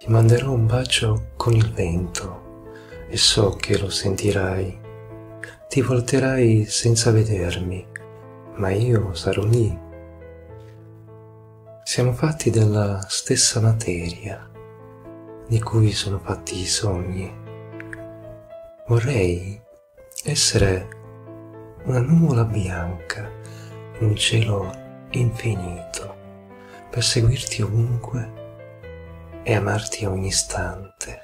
Ti manderò un bacio con il vento e so che lo sentirai. Ti volterai senza vedermi, ma io sarò lì. Siamo fatti della stessa materia di cui sono fatti i sogni. Vorrei essere una nuvola bianca in un cielo infinito per seguirti ovunque e amarti a ogni istante.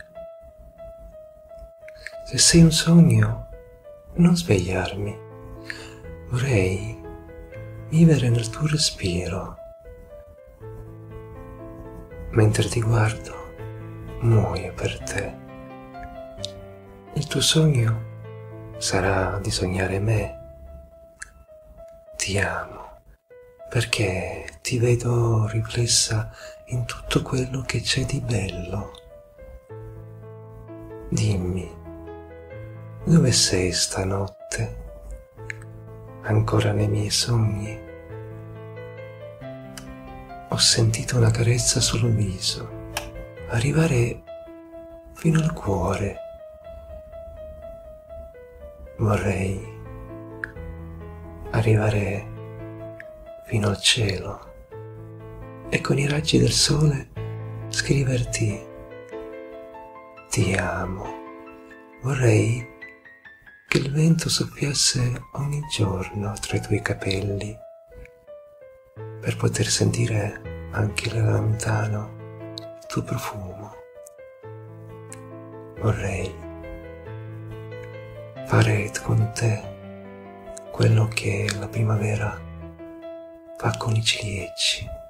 Se sei un sogno, non svegliarmi. Vorrei vivere nel tuo respiro. Mentre ti guardo, muoio per te. Il tuo sogno sarà di sognare me. Ti amo perché ti vedo riflessa in tutto quello che c'è di bello. Dimmi, dove sei stanotte? Ancora nei miei sogni? Ho sentito una carezza sul viso, arrivare fino al cuore. Vorrei arrivare fino al cielo e con i raggi del sole scriverti ti amo. Vorrei che il vento soffiasse ogni giorno tra i tuoi capelli per poter sentire anche da lontano il tuo profumo. Vorrei fare con te quello che la primavera fa con i ciliegi.